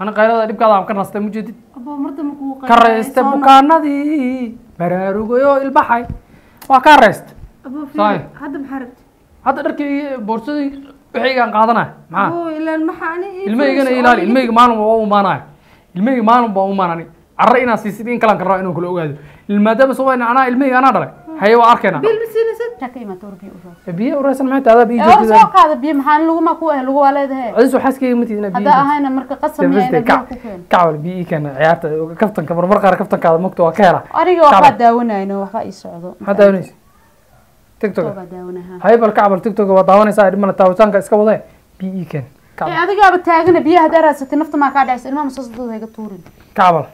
ana qaylada dhibkaada aan ka nastay ma jeedid ka raysta bukaanadii baraarugayo ilbaxay waa ka raysta hadda dharkii boorsadii wixiygaan qaadanaya maxaa ani ilmahaygana ilaali oo ilmahayga maalin waa u imaanaya ilmahayga maalin baa u imaanani carre inaad siisid in kalan karraa inuu kala ogaado maadaama soo anaa ilmahayga anaa dhalay haye waa arkayna bil ma siinaysid Maxaa ka imaata war biyo uraysan maxay tahay adaa biyo war joogtida soo qaada biyo maxaan laguma ku eh lagu waa leedahay adisu xaaskayga ma tidina biyo haddaa ahayna marka qasam ina biyo ku keeno kacwal biyo keena ciyaarta kaftanka marmar qaar kaftankaada mogta waa ka hela. Aniga waxbaa daawanayno waxbaa ii socdo. Maxaa daawanaysa? Tiktok haye bal kacbal tiktok waa daawanaysaa dhimana taawitaanka iska wadee biyo keen kacbal adigaaba taagana biyaha haddaa raadsatay nafta maa kaa dhacaysa ilmaha masasadooda hayga tuurin. Kacbal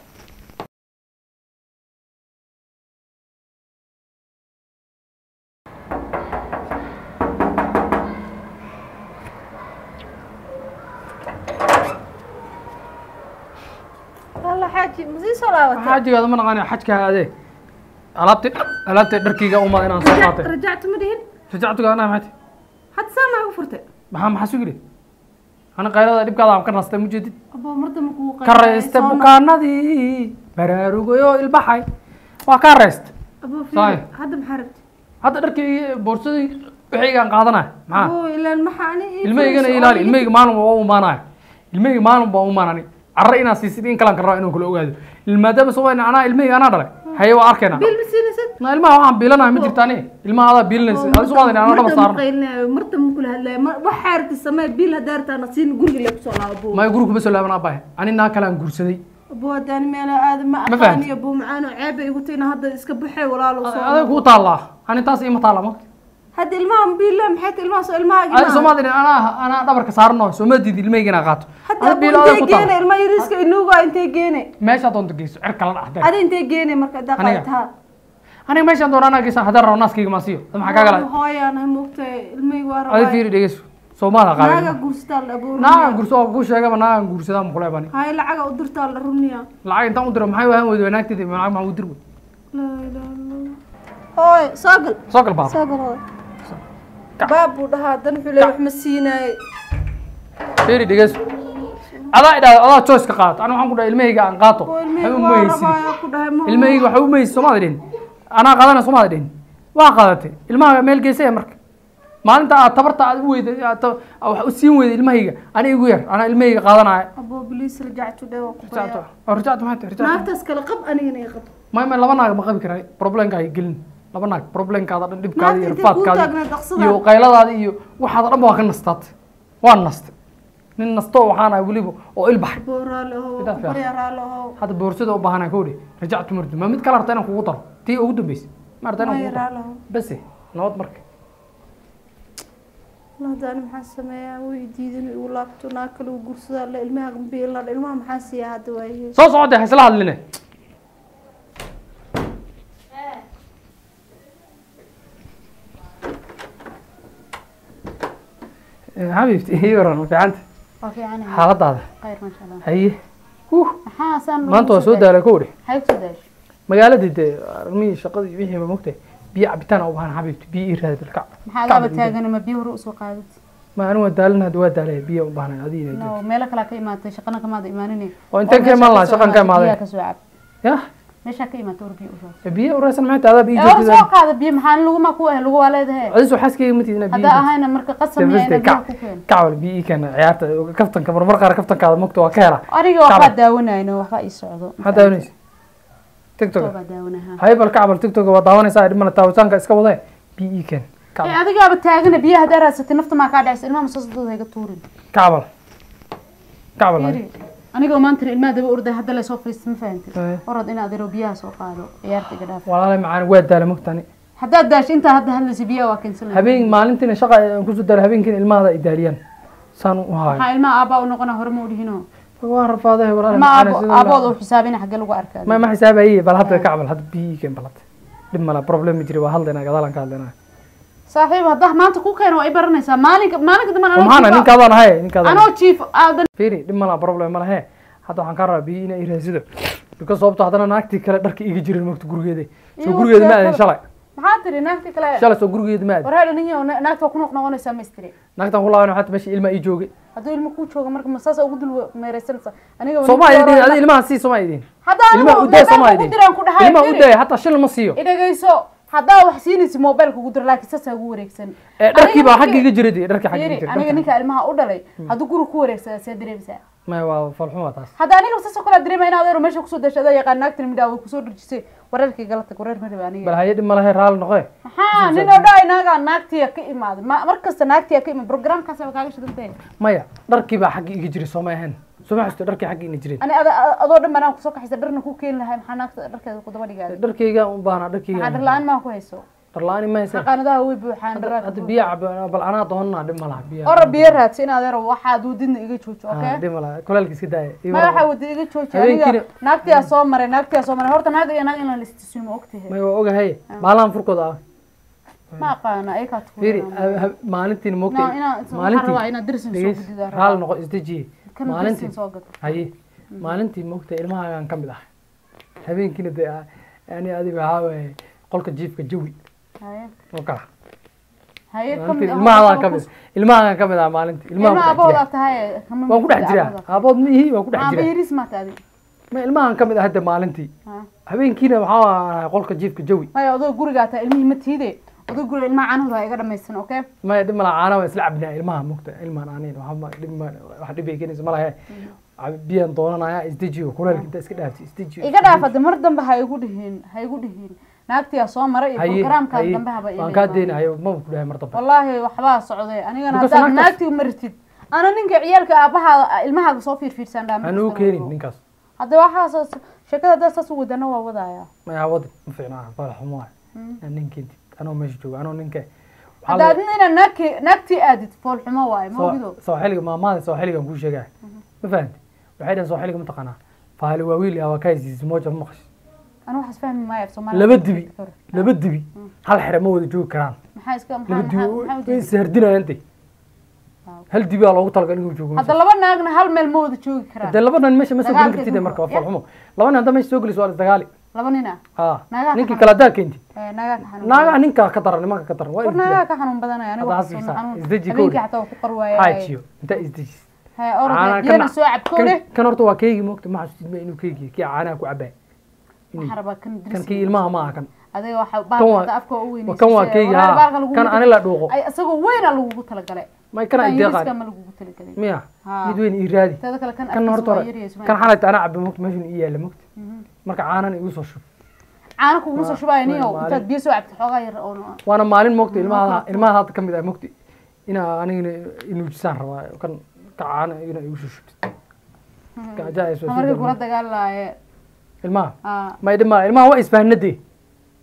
xaaji ma sii soo laabatay xaajigaada ma naqaani xajka adee alaabti alaabta dharkayga uma inaan soo qaatay. rajactu ma dhihin? Rajactuga anaa maxay hadda saa maxaa ku furtay? Maxaa maxaa sugile ana qaylada dhibkaada aan ka nastay ma jeedid abo marta makuu ka raysta bukaanadii baraarugayo ilbaxay. Waa ka raysta abo Saay. hadda maxaa rabti hadda dharkii boorsadii wixiygaan qaadanaya maxaa? Oo ilaali ilmahayga maalin waa u imaanaya ilmahayga maalin baa u imaanani carre inaad siisid in kalan karraa inuu kala ogaado maadaama soo wayna anaa ilmahayga anaa dhalay haye waa arkayna bil ma siinaysid na ilmaha waxaan biilanaya ma jirta ani ilmaha adaa biilinaysa adi soo waadin anaa dhaba saarno qaylinayo marta ma kula hadlayo ma- wax xaarti samee bil haddaa rabtaana siin guriga le ku soo laabo abo maya guriga kuma soo laaban aabbahay ani naa kalaan guursaday abo haddaan meela aada ma Ma aqaani abo macaano ceeb bay igu tayna hadda iska baxee walaalo soo ma hadda ilmaha biilla maxay tahay ilmaha soo ilmaha adi soo maadin anaa anaa dhabarka saarno soo ma diid ilmahayga qaato. Hadda ada abo biilo aday intee ku taalla ilmaha yariiska inuuga intee geene meeshaa doonta geyso cirka la dhaxday ada intee geene marka haddaa Aniga? meeshaan doona anaa geysa haddaan rabo naaskayga maa siiyo. Maxaa kaa galay? Hooyaan ha moogtahay ilmahayga waa rabaa fiiri dhegeyso soomaala naaga qaadan guursataa la abo naagan guurso oo kuu sheegaba naagan guursadaa muqule bani. Hay lacaga u dirtaa la runiya lacag intaan u diro maxay wahan weyda wanaagteeda lacag maxaa u dir wey laa ilaaha hooy soo gal. Soo gal baaba soo gal hooy baab buu dhahaa dan leeyahay wax ma siinaayey fiiri dhegeyso adaa idhaahda adaa choice ka qaadato aniga waxaan ku dhahay ilmahayga aan qaato. Waxba ilmahayga uma waa haysin rabaayaa ku dhahay ma ilmahayga waxba uma haysin soomaada dhihin anaa qaadana soomaada dhihin waa qaadatay ilmaha meel geysaya marka maalinta aad tabarta aad u weyda wax u siin weyda ilmahayga ani igu yar anaa ilmahayga qaadanaya rajactu tahay rajacto naagtaas kale qab anigana i qab may may laba naag ma qabi karay problemka ay gelin laba naag problemkaada dhan dhibkaada iyo rafaadkaada iyo qayladaada iyo waxaada dhan ba waa ka nastaatay waa nastay. Nin nasto waxaan ahay weliba oo ilbaxay hadda boorsada u baahanaa kowdhe rajactu mardi ma mid kale harta inaan kugu daro? Tii ugu dambeysay. Ma harta inaan kugu daro? Base nabad marka. Haddaani maxaan sameeyaa? Way diidan igu laabto naag kale u gursadaa la ilmaha biilna ilmaha maxaan siiyaa hadda waaye? Soo socotay ha isla hadline xabiibti ii waran ma fiicanta waa fiicanahay xaaladaada khayr maasha allah haye. Uh maxaa saan maanta waa soo daalay kowdhe hay ku soo daashay magaaladii dee armihii shaqadii wixii ba mogtahay biyo cabitaan u baahan xabiibti biyo ii raadi balkac maxaa gaaba taagan ma biyo hore u soo qaadid? Ma anigu waa daalan hadda waa daalay biyo u baahnay adiina no meelo kale ka imaatay shaqana kamaada imaaninay oo inteen ka imaan lahaa shaqan ka imaaday ka soo cab. Yah meeshaa ka imaatay war biyo u raac biyo uraysan maxay tahay adaa biyo joogtida soo qaada biyo maxaan laguma ku eh lagu waa leedahay adisu xaaskayga ma tidina biyo haddaa ahayna marka qasam biyo ku keeno kacwal biyo keena ciyaarta kaftanka marmar qaar kaftankaada mogta waa ka hela aniga waxbaa daawanayno waxbaa ii socdo maxaa daawanaysa tiktok haye bal kacbal tiktok waa daawanaysaa dhimana taawitaanka iska wadee biyo keen ee adigaaba taagana biyaha haddaa raadsatay nafta maa kaa dhacaysa ilmaha masasadooda hayga tuurin kacbal kacbal aniga maanta ilmaha daba orday hadda la soo fariista ma fahantid Eh. orod in adiro biyaha soo qaado ciyaarta iga dhaaf. Walaalay macaan waa daala mogtani haddaad daasho intaa hadda hadlaysa biyaha waa keensan habeen maalintiina shaqa aan ku soo daala habeenkiina ilmahada ay daaliyaan. Saan u hayo. Maxaa ilmaha aabbaa u noqona hore ma u dhihino waa rafaadahay walaalay ma macaan aabood la- u xisaabina xagge lagu arkaa ma ma xisaabaye bal hadda kacbal hadda biyo ii keen bal hadda. Dhib mala problem ma jiri waa hadlaynaa gadaalan ka hadlaynaa saaxiib haddaa maanta ku keeno waa i baranaysaa. Maalinka maalinka dambe oo maxaana ninkaadaan ahay ninkaadaan anoo jiif aadan fiiri dhib malaa problem ma lahe hadda waxaan kaa rabaa biyo inay iraasido because sababto haddana naagtii kale dharka iga jirin mogta gurigeeda soo gurigeeda ma aadin shalay. Maxaa tiri naagti kale shalay soo gurigeeda ma aadi war hadha ninyo naagta waa ku noqnoqonaysaa maistiri naagtan ku laaban xata meesha ilma ii joogay hadduu ilmo kuu jooga marka ma saasa ugu dul meeraysanaysa aniga sooma idin adi ilmaha sii sooma idin ilmaha u daya sooma idin ilmaha u daya hataa shil ma siiyo. Idhagayso haddaa wax siinaysi mobilka ugu diro laakiin saasaa ugu wareegsan. Ee dharkii baa Aniga xagga iga jira dee dharkii xagga Fiiri, iga aniga jira ninka ilmaha u dhalay hadduu guri ku wareegsada see dareemaysaa maya waa falxuma taas. Hadda aniga saasoo kale dareemaya in adeero meesha ku soo dashay adaa yaqaan naagtan midhaa way ku soo dhirjisay wareerkii gala tag wareer ma rabe aniga. Bal haye dhib ma lahe raali noqe maxaa nin oo dhahay naagaa naagtiya ka imaaday ma mar kasta naagtiya ka imaaday programkaas ba kaaga shidantahay maya dharkii baa xagga iga jiray sooma ahayn sooma xasuusto dharkii xagga ina jireen ani ada- adoo dhan banaan ku soo kaxaysa dharna ku keeni lahay maxaa naagta dharkeeda ku daba dhigaaday? Dharkayga un baana maxaa dharkayga. Dhar la'aan maa ku hayso? Dharla-aan ma haysa xaqaanadaha way buuxaan hadda dharaaka biya cab bal anaa doonana dhib ma laha biya ora biyo raadsi in adeero waxaad wadidna iga jooji Ah, okay? dhib ma laha kulaalka iska daaya. Ii ma war- waxaa wadi iga jooji Habeenkiina- aniga naagtiyaa soo maray naagtiyaa soo maray. Horta naag iyo naag inaan la istisimo ma ogtahay may waa ogahay maalahan furkooda ah. Ma aqaana ayakaa fiiri tukuraa ha- ha- maalintiin inaan moogtay inaan waxaan rabaa maalintii inaad dirsin soo dhegeys gudida raali noqo isdejiye haye maalintii. moogtay ilmahagaan ka mid ah habeenkiina dee ah, yani adiga waxaa waaye qolka jiifka jawi. Haye oo kala. Haye ka maalintii mid ah ah maalintii. Ilma ilmahaan ku dhex jiraa aabood ma ihi waan ku dhex ma ilmahaan ka mid ah hadda maalintii. Ha. habeenkiina waxaa ahay qolka jiifka jawi. Gurigaa tahay ilmihii ma tiide maya dhib mala caana waan isla cabnaa ilmaha mugta ilmaan ma wax dhib ay keenaysa ma lahe biyaan doonanaya isdejiyo kuleelka inta iska dhaafti isdejiyo iga dhaaf hadda mar dambe ha igu dhihin ha igu dhihin. Naagtiyaa soo maray iyo haye programkaan haye. dambe haba waan kaa deynahayo maba ku dhahay mar dambe. Wallaahi waxbaa socday anigana Because haddaad naagtaas- naagtii maritid ana ninka ciyaalka aabahaa ilmahaaga soo fiirfiirsan dhaa aan ugu keenin ninkaas. Hadda waxaas sheekada haddaad saas u wadana waa wadaaya. Maya wadi ma fiicnaa bala xumo waay aan nin keentid anoo meesha jooga anoo ninka inaad naagki naagtii aadid fool xumo waaye ma ogido soo xilliga maamaada soo xiligan kuu sheegaya ma fahamti waxay dhahan soo xilliga ma taqaanaa? Faali waa wiil isiisi mooja ma maqash anu waxaas fahmi maayo Soomaaliya laba dibi laba dibi. Hal xere ma wada joogi karaan. Maxaa iska laba maxaa dibi maxaa- maxaa way u jeedaa? ishardinayaan intay hal dibi aa loogu talagalay inuu joogo hadda laba naagna hal meel ma wada joogi karaan. Dee laba nin meesha ma soo gelin Dagaalka kartid isma marka waa furo. falxumo laba nin hadda meesha soo gelis waa isdagaali laba nin ha. Naagaha ninkii ka kale haddaa keentid? Eh, naagaa ninkaa ka daran nimanka ka daran waa ka xanuun badanaya aniga Hadda wax has soo fiirsaa, xanuun isdeji habeenkii kowdii. xataa waa ku qarwaaya xaajiyo intaa isdejis kan- horta waa keygii moogta ma xasuustid ma inuu keygii kii caanaha ku cabaa kan kii ilmaha ma aha kan Kan waa- weynaysa kan waa keygii ha kan ani la dhuuqo isagoo weyn aa lagugu talagalay may kana kan lagugu talagalay miya mid weyn ii raadi kan horta hore kan xalayta anaa cabba moogta meeshan ii yaalla moogta marka caanana igu soo shub caana kuguma soo shubaayo niyo maalin- intaad biyo soo cabtid xoogaa yar oo waana maalin moogta ilmaha ilmaha hadda ka mid ah moogta inaa anigana inuujisaan rabaa kan ka caana ina igu soo shubtid markii kula dagaalaaye ilmaha Ah. may dhima ilmaha waa isfahanadee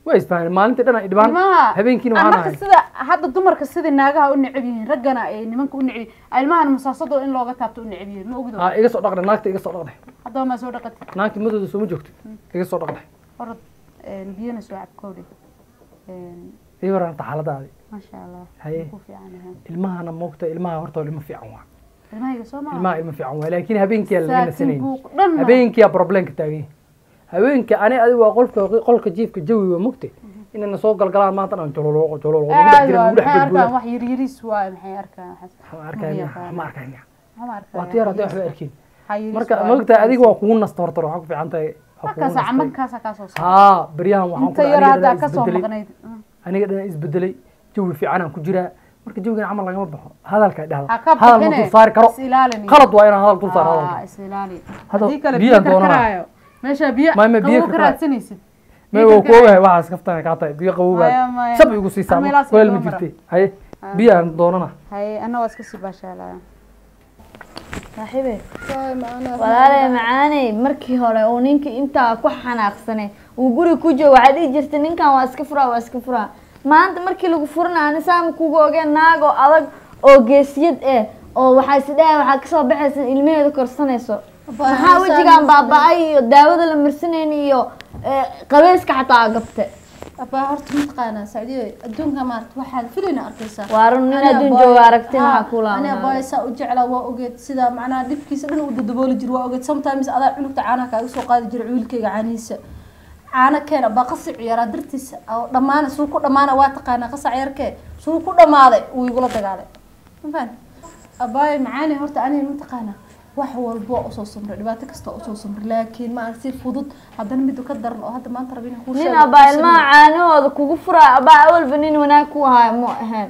waa isfahan. Maalintii dhan ay dhibaan habeenkiina aan waxaan ahay sida hadda dumarka sidii naagaha u necab yihiin raggana ay nimanka u necab yihiin ilmahan masaasado in looga taabto u necab yihiin ma ogido ha iga soo dhaqdhe naagta iga soo dhaqdhe haddaba maa soo dhaqatid naagta madooda sooma joogto iga soo dhaqdhe orod biyana soo cabkoode ii waranta xaaladaadi maasha allah Haye. ilmahana moogta ilmaha horta ilma fiican waa. Soo ilmaha ilma fiican waa. Laakiin habeenkii aa laga saakin nasanayn buuq dhan habeenkii aa problemka taagay habeenkii ani adi waa qolka qolka jiifka jawiga mogta inayna soo galgalaan maanta dhan arkaan? Gelgulaan wax yaryariis waaye maxay arkaan? Ma arkaan? waa tiyaar hadday waxba arkin. marka mogta adiga waa. kugu nasta horta waxaa ku fiican tahay haa beryahan waxaan aniga dhan isbedelay. Mm. isbedelay jawi fiican aan ku jiraa. Marka jawigan camal lagama baxo. Hadalka ha dhahda hadal ma dul saari karo. Qalad waa inaan hadal dul saaro hadalka. is ilaali Kale biyaha biyo qabow ka karkaraayo. raadsanaysid may waa ku ogahay waxaas kaftana kaa tahay biyo Maya, qabowbaa maya. shab igu siisaa Meelahaas kuleel ma loo mara. jirtay haye biyaan doonana haye anna waa iska sii baashaalaya saaxiibe walaalay macaaney markii hore uu ninkii intaa ku xanaaqsanay uu guri ku joogo waxaad dhihi jirtay ninkan waa iska furaa waa iska furaa maanta markii lagu furana ani saama kugu ogeen naag oo adag oo geesiyad eh oo waxaa is dhahay waxaa ka soo baxaysa ilmaheeda korsanayso maxaa wejigaan baaba-ay iyo daawada la marsanayni iyo eh, qabeyska xataa gabte abaa horta mataqaanaa sacdiyo adduunka maarata waxaad filayna arkaysaa. Waa run nin Ani adduun jooga aragti haa, maxaa kula ani abaayo saa u jeclaa waa ogeed. Sida macnaha dhibkiisa dhan uu dadabooli jiro waa ogeed. Sometimes adaa cunugta caanaha kaaga soo qaadi jira wiilkayga caanihiisa. Caano keen abaa qasi ciyaaraa dartiisa oo dhammaana suu ku dhammaana waa taqaanaa qasac yarkee suu ku dhammaaday wuu igula dagaalay. Mafaan abaayo macaani horta aniga mataqaanaa wax walbo u soo samray dhibaato kasta u soo samray laakiin ma si fudud. Haddana midu ka daran oo hadda maanta rabin nin abaa ilmaha caanahooda kugu furaa abaa awalba nin wanaag ku ahaa mu ahayn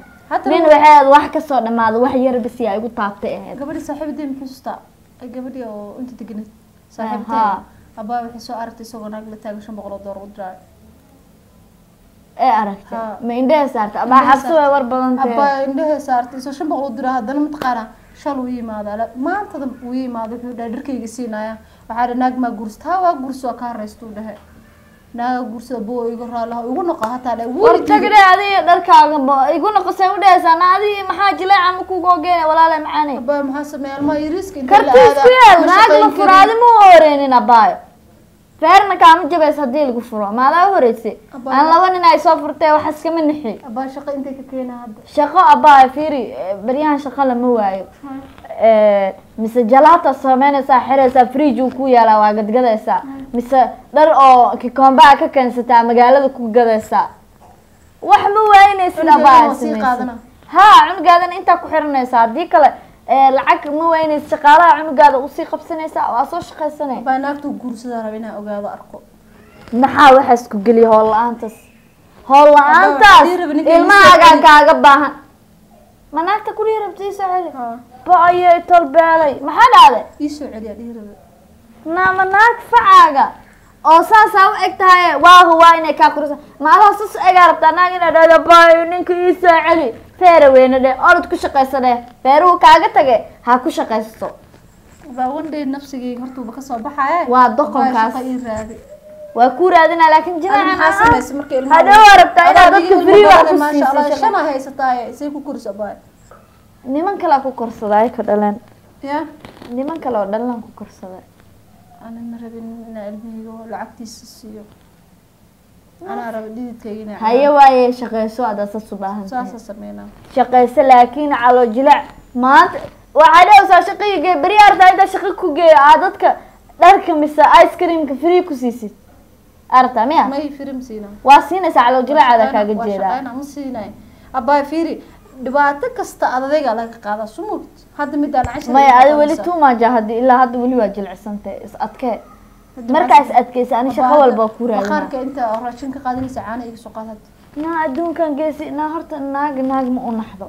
nin waxay wax ka soo dhamaada wax yar basi ay igu taabtay ahayd gabadhii saaxiibadii ma xusuustaa Ay gabadhii oo inta deganeed Haa. saaxiibtay abaa waxay soo aragtay isagoo naag la taagan shan boqol oo doolar u diraa ee aragtay? Ma indhaha saartay? Abaa xabsi way war badan tahay abaa indhaha saartay isoo shan boqol u diraa haddana mataqaanaa shal uu yimaada la- maantada uu yimaada wuxuu dhahay dharkayga siinaya. Waxaa dhi naag maa guursta haa waa waa kaa raysta u dhahe naaga guursada boo igu raalaha igu noqo hataa dhe war tagdhe adiga dharkaaga igu noqosay u dhehaysaa adiga maxaa jileeca ma kugu ogeena walaala macaanay abaa maxaa sameeya almaa yariiska kartiis ku yaal naag la shaqayn furo karin. adi ma u horeynin abaayo feerna kaama jabays haddii lagu furo. Maadaa u horeysay aan laba nin ay soo furtay wax iskama nixi. Abaa shaqo abaayo fiiri eh, baryahan shaqo lama waayo. Eh, mise jalaata sameynaysaa xiraysaa fridge uu ku yaalaa waa gadgadaysaa. Mise dhar oo kikombaa ka keensataa magaalada ku gadaysaa. Wax ma waynaysid Cunugeedana abaayo waa sii samaysid. qaadana. haa cunugaadana intaa ku xiranaysaa. Haddii kale lacag ma waynaysid shaqaalaha cunugaada u sii qabsanaysaa waa soo shaqaysanay abaa naagtu guursadaa raba inaan ogaado arko. Maxaa waxaa isku geliya hool la'aantaas? Hool la'aantaas? ilmahaagaa iisoo celi. kaaga baahan. Ma naagta guriga rabta isoo celi haa ba'ayay tolbeelay maxaa dhacday ii soo celiyaa dhihi raba naama naag facaaga. Oo saasaa u eg tahay waahu waa inay kaa kurisa maalaha sus egaa rabtaa naag inaa dhahdo bayo ninka ii soo celi feera weyne dheh orod ku shaqaysa dheh feeruhu kaaga tage ha ku shaqaysto day nafsigayga hortuuba ka soo baxaya Waa doqonkaas. waa ku raadinaa hadhow waa rabtaa inaad dadka free wax ilmaha ku maasha Allah, siisay shana haysataaye say ku koriso abaa niman kale ku korsaday ka dhaleen. Ya? Niman kale oo dhalan ku korsaday. Ana ma rabin inaa ilmahayga lacagtiisa siiyo anaa raba dhididkayga inaa haye waaye shaqayso adaa saas u baahan laakiin calo jilac. Maanta waxaa dhehaysaa shaqayga gee beri artaa intaa shaqo ku geeyo aa dadka dharka mise ice creamka free ku siisid. Arta miya waa siinaysaa calo jilacaada kaaga jeedaa. abaa fiiri dhibaato kasta adadayga laga qaadaa sumud hadda midaan maya adi weli tuumaaja haddii ilaa hadda weli waa jilcisantay is adkee markaa is adkeysa ani shaqo walba ku raadina bakhaarka inta raashin ka qaadanaysa caana iga soo qaad hadda naa adduunkan geesi naa horta naag naag ma u naxdo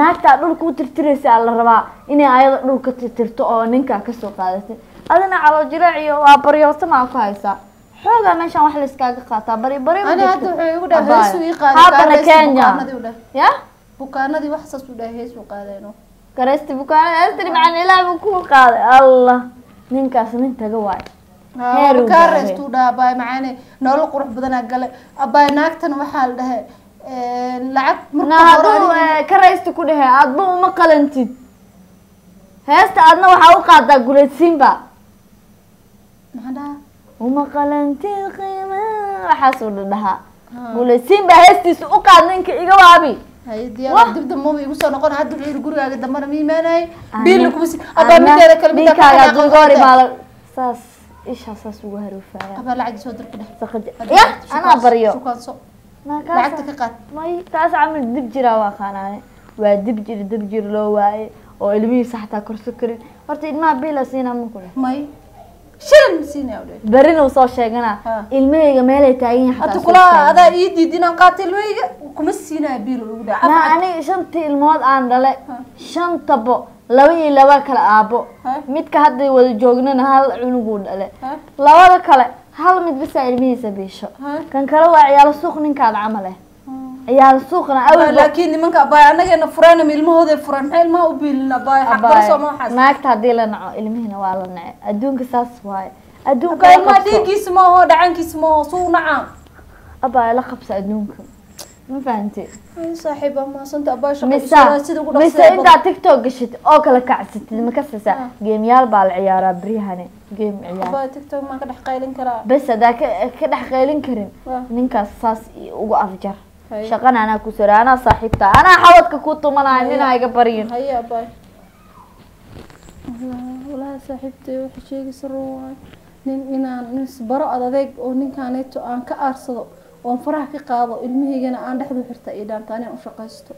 naagtaa dhulka u tirtiraysa la rabaa inay ayada dhulka tirtirto oo ninkaa ka soo qaadatay adina calo jileec iyo waa baryoosamaa ku haysaa xoogaa meeshaan wax layskaaga qaataa bari bari kaaraysta kenya ya bukaanadii wax saas u dhahay heesuu qaadayno gareysti bukaanada heestiri macaan ilaah buu ku qaaday allah ninkaas nin taga waayo Heer uu kaa gaaray. reystuu dhaha abaay macaane. Nolol qurux badanaa gale. Abaay naagtan waxaa la lacag hore hadduu aniga- eh, ka raysti ku dhehe aadba uma qalantid. Heesta aadna waxaa u qaadaa gulaysiinba dhahaa uma qalantid qiima waxaasuu dhadhahaa. Ha. gulaysiin baa heestiisa u qaad ninka iga waabi. Haye Wah. diyaar dib dambaba igu soo noqon hadda wuxuu gurigaaga dambana ma imaanay. Ana- biilna kuma si abaa mideeda kale hadduu iga hor imaado saas ishaa saas ugu haruufaya abaa lacag soo dir ku dheh Saqaja- Hadda ya shukaanso- anaa baryo. qaad. may taas camal dib jiraa waa qaanaane. Waa dib jir dib jir loo waaye oo ilmihiisa xataa korso karin. Horta ilmaha biila siinaa ma kule may berina soo sheeganaa Ha. ilmahayga meelay taagan yihiin hadda xataa kula soo taagan. adaa ii diid inaan qaato ilmahayga kuma siinaya biil ugu dheh na aniga shantii ilmood aan dhale shantabo laba iyo laba kale aabo midka hadda wada joognana hal cunuguu dhale Ha. labada kale hal mid bisa ilmihiisa biisho. Kan kale waa ciyaalo suuq ninkaad camal eh ciyaalo suuqna laakiin nimanka abaay anageena fureen ama ilmahooday fureen maxay ilmaha u biilin abaay naagta haddii la naco ilmihiina waa la nace adduunka saas waaye. Adduunka Abaay, ilmaha qabso. dhiiggiisa ma aho dhacankiisa ma aho suu nacaa. Abaa la qabso adduunka ma fahanti mise intaad tiktok gashid oo kala kacsatid ma kasaysaa geemyaal baa la ciyaaraa beryahani geem ciyaar. qaylin karaa? Bes haddaa ka dhex qaylin karin ninkaas saas ugu afjar. Shaqana anaa ku sora anaa saaxiibta anaa xawadka ku tumanaya nin ha iga baryin walahi saaxiibtay waxa sheegaysa nin inaan ad adeeg oo ninkaaneeto aan ka aarsado oon faraha ka qaado ilmahaygana aan dhexdu xirta iyo dhaanta anaan u shaqaysto